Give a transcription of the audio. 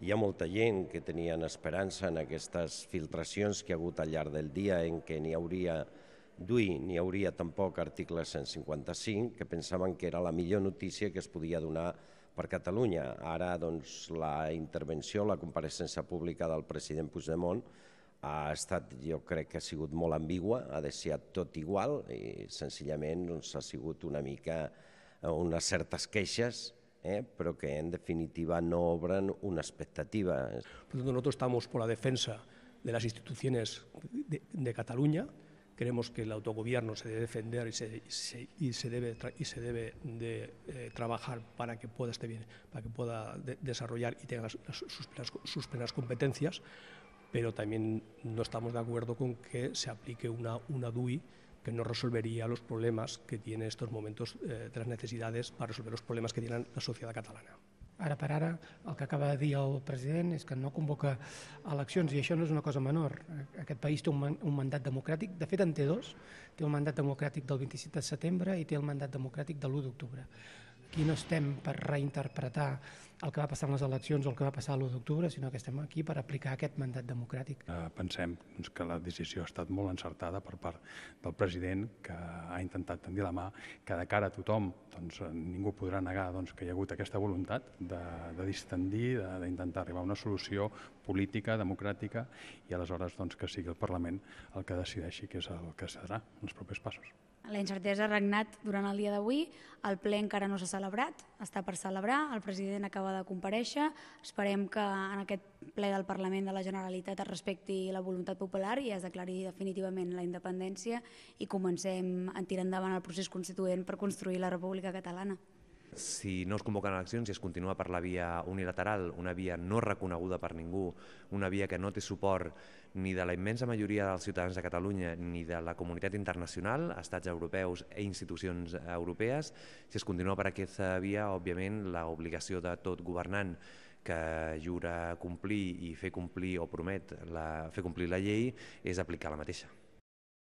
Hi ha molta gent que tenien esperança en aquestes filtracions que ha hagut al llarg del dia en què n'hi hauria d'UI n'hi hauria tampoc article 155, que pensaven que era la millor notícia que es podia donar per Catalunya. Ara, doncs, la intervenció, la compareixença pública del president Puigdemont ha estat, jo crec que ha sigut molt ambigua, ha deixat tot igual i senzillament doncs, ha sigut una mica eh, unes certes queixes eh, pero que en definitiva no obran una expectativa. Por tanto, nosotros estamos por la defensa de las instituciones de, de Cataluña, creemos que el autogobierno se debe defender y se, se, y se debe, y se debe de, eh, trabajar para que pueda, esté bien, para que pueda de, desarrollar y tenga sus, plenas, sus plenas competencias, pero también no estamos de acuerdo con que se aplique una, una DUI que no resolvería los problemas que tiene estos momentos eh, de las necesidades para resolver los problemas que tiene la sociedad catalana. Ara per ara, el que acaba de dir el president és que no convoca eleccions i això no és una cosa menor. Aquest país té un, man un mandat democràtic, de fet en té dos, té el mandat democràtic del 27 de setembre i té el mandat democràtic de l'1 d'octubre. Aquí no estem per reinterpretar el que va passar en les eleccions o el que va passar l'1 d'octubre, sinó que estem aquí per aplicar aquest mandat democràtic. Eh, pensem doncs, que la decisió ha estat molt encertada per part del president, que ha intentat tendir la mà, que de cara a tothom doncs, ningú podrà negar doncs, que hi ha hagut aquesta voluntat de, de distendir, d'intentar arribar a una solució política, democràtica, i aleshores doncs, que sigui el Parlament el que decideixi què és el que serà els propers passos. La incertesa ha regnat durant el dia d'avui, el ple encara no s'ha celebrat, està per celebrar, el president acaba de compareixer, esperem que en aquest ple del Parlament de la Generalitat es respecti la voluntat popular i es declari definitivament la independència i comencem a tirar endavant el procés constituent per construir la República Catalana. Si no es convoquen eleccions i es continua per la via unilateral, una via no reconeguda per ningú, una via que no té suport ni de la immensa majoria dels ciutadans de Catalunya ni de la comunitat internacional, estats europeus i institucions europees, si es continua per aquesta via, òbviament, l'obligació de tot governant que jura complir i fer complir o promet la, fer complir la llei és aplicar la mateixa.